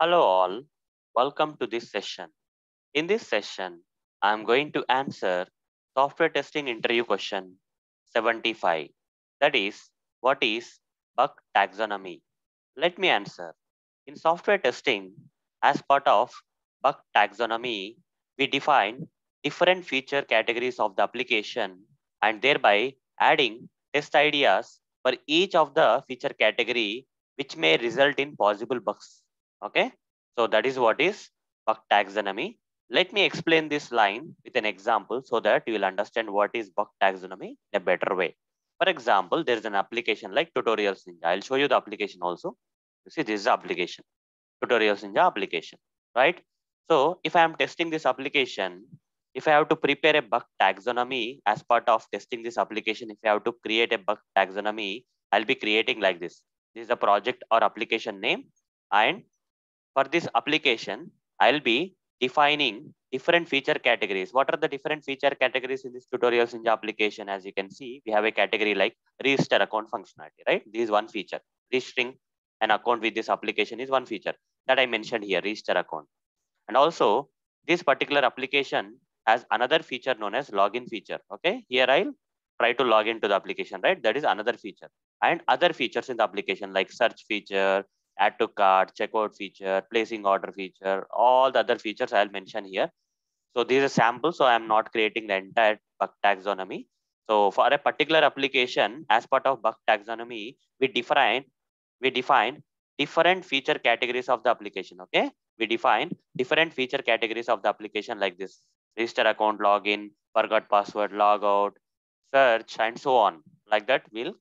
Hello all, welcome to this session. In this session, I am going to answer software testing interview question 75. That is, what is bug taxonomy? Let me answer. In software testing, as part of bug taxonomy, we define different feature categories of the application and thereby adding test ideas for each of the feature category which may result in possible bugs. Okay, so that is what is bug taxonomy. Let me explain this line with an example so that you will understand what is bug taxonomy in a better way. For example, there is an application like Tutorials Ninja. I'll show you the application also. You see, this is the application, Tutorials Ninja application, right? So if I am testing this application, if I have to prepare a bug taxonomy as part of testing this application, if I have to create a bug taxonomy, I'll be creating like this. This is the project or application name. And for this application, I'll be defining different feature categories. What are the different feature categories in this Tutorials Ninja application? As you can see, we have a category like register account functionality, right? This is one feature. Registering an account with this application is one feature that I mentioned here, register account. And also, this particular application has another feature known as login feature. Okay, here I'll try to log into the application, right? That is another feature. And other features in the application like search feature, add to cart, checkout feature, placing order feature, all the other features I'll mention here. So these are samples, so I'm not creating the entire bug taxonomy. So for a particular application, as part of bug taxonomy, we define we define different feature categories of the application. Okay, we define different feature categories of the application like this: register account, login, forgot password, logout, search, and so on. Like that, we'll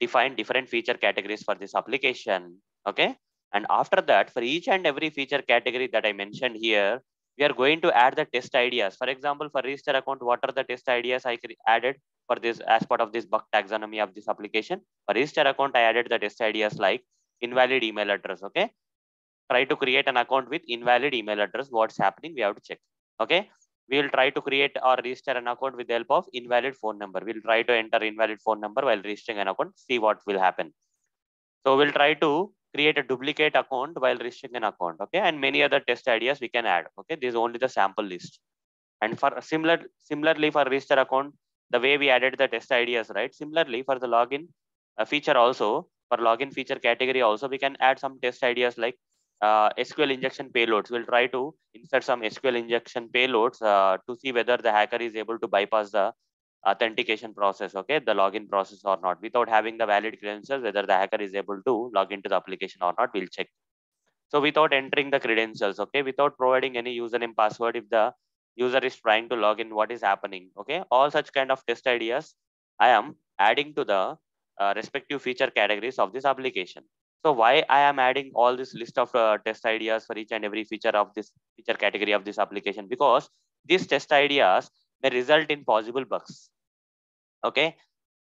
define different feature categories for this application. Okay, and after that, for each and every feature category that I mentioned here, we are going to add the test ideas. For example, for register account, what are the test ideas I added for this as part of this bug taxonomy of this application? For register account, I added the test ideas like invalid email address. Okay. Try to create an account with invalid email address. What's happening? We have to check. Okay. We will try to create or register an account with the help of invalid phone number. We'll try to enter invalid phone number while registering an account, see what will happen. So we'll try to create a duplicate account while registering an account. Okay. And many other test ideas we can add. Okay. This is only the sample list. And for similar, similarly for register account, the way we added the test ideas, right? Similarly for the login uh, feature also, for login feature category also, we can add some test ideas like uh, SQL injection payloads. We'll try to insert some SQL injection payloads uh, to see whether the hacker is able to bypass the authentication process, okay, the login process or not. Without having the valid credentials, whether the hacker is able to log into the application or not, we'll check. So without entering the credentials, okay, without providing any username password, if the user is trying to log in, what is happening, okay, all such kind of test ideas, I am adding to the uh, respective feature categories of this application. So why I am adding all this list of uh, test ideas for each and every feature of this feature category of this application? Because these test ideas may result in possible bugs. Okay,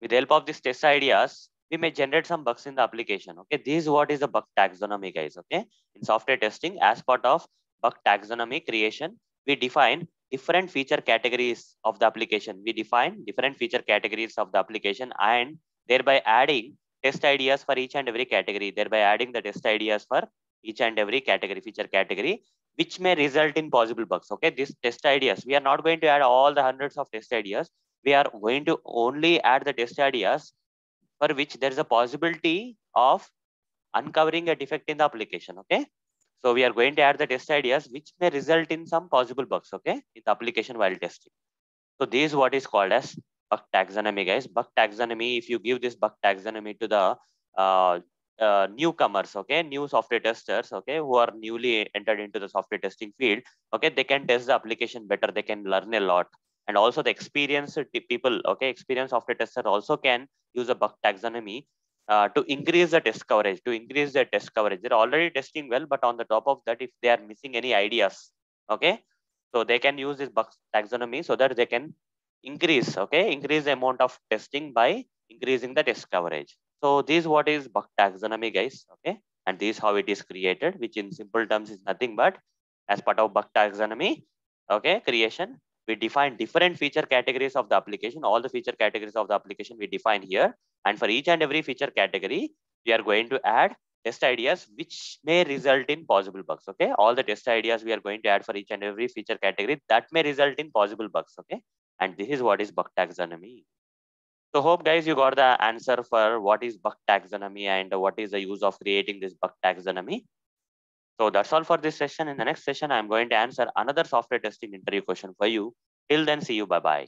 with the help of these test ideas, we may generate some bugs in the application. Okay, this is what is the bug taxonomy, guys. Okay, in software testing, as part of bug taxonomy creation, we define different feature categories of the application. We define different feature categories of the application and thereby adding test ideas for each and every category, thereby adding the test ideas for each and every category, feature category, which may result in possible bugs. Okay, these test ideas, we are not going to add all the hundreds of test ideas. We are going to only add the test ideas for which there is a possibility of uncovering a defect in the application. Okay, so we are going to add the test ideas which may result in some possible bugs. Okay, in the application while testing. So this is what is called as bug taxonomy guys bug taxonomy if you give this bug taxonomy to the uh, uh, newcomers okay new software testers okay who are newly entered into the software testing field okay they can test the application better they can learn a lot and also the experienced people okay experienced software tester also can use a bug taxonomy uh, to increase the test coverage to increase the test coverage they're already testing well but on the top of that if they are missing any ideas okay so they can use this bug taxonomy so that they can increase, okay, increase the amount of testing by increasing the test coverage. So this is what is bug taxonomy, guys, okay, and this is how it is created, which in simple terms is nothing but as part of bug taxonomy, okay, creation, we define different feature categories of the application. All the feature categories of the application we define here, and for each and every feature category, we are going to add test ideas which may result in possible bugs. Okay, all the test ideas we are going to add for each and every feature category that may result in possible bugs. Okay, and this is what is bug taxonomy. So hope guys you got the answer for what is bug taxonomy and what is the use of creating this bug taxonomy. So that's all for this session. In the next session, I'm going to answer another software testing interview question for you. Till then, see you. Bye-bye.